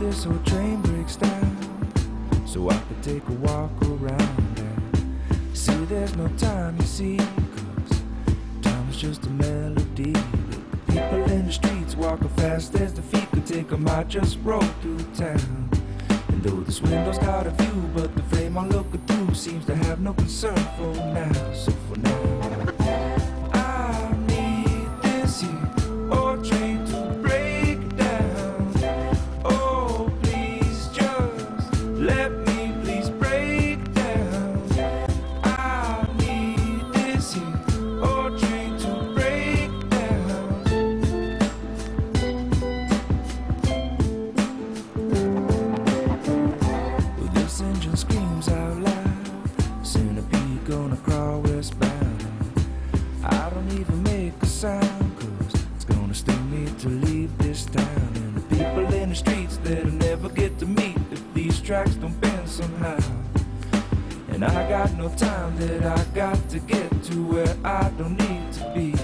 this old train breaks down. So I could take a walk around and See there's no time, you see Cause time is just a melody. But the people in the streets walking fast as the feet could take them I just roll through town. And though this window's got a view But the frame I'm looking through seems to have no concern for now. So for now gonna crawl westbound. I don't even make a sound, cause it's gonna sting me to leave this town. And the people in the streets that'll never get to meet if these tracks don't bend somehow. And I got no time that I got to get to where I don't need to be.